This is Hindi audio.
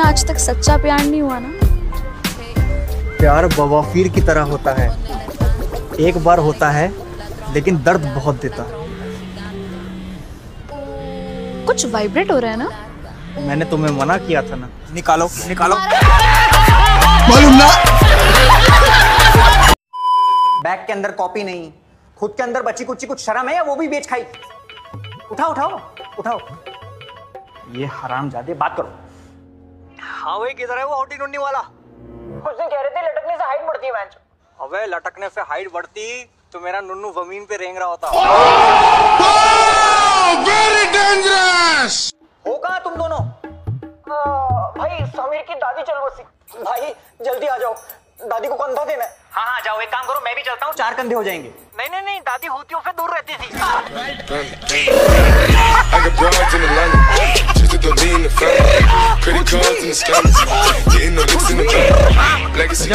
में आज तक सच्चा प्यार नहीं हुआ ना? प्यार बवाफीर की तरह होता है। एक बार होता है लेकिन दर्द बहुत देता है। कुछ वाइब्रेट हो रहा है ना? मैंने तुम्हें मना किया था ना। निकालो निकालो। बैग के अंदर कॉपी नहीं खुद के अंदर बची कुची कुछ शर्म है या वो भी बेच खाई उठाओ उठाओ उठाओ। ये हराम जादे बात करो। हाँ वही किधर है वो औटी नुन्नी वाला? कुछ दिन कह रहे थे लटकने से हाइट बढ़ती है मैच। अबे लटकने से हाइट बढ़ती तो मेरा नुन्नू ज़मीन पे रेंग रहा होता। वेरी हो कहा तुम दोनों। आ, भाई समीर की दादी चल बसी। भाई जल्दी आ जाओ। दादी को कंधा देना है। हाँ हाँ जाओ एक काम करो मैं भी चलता हूँ चार कंधे हो जाएँगे। नहीं नहीं नहीं दादी होतियों से दूर रहती थी। Credit and the scammers, getting licks in the back. Legacy.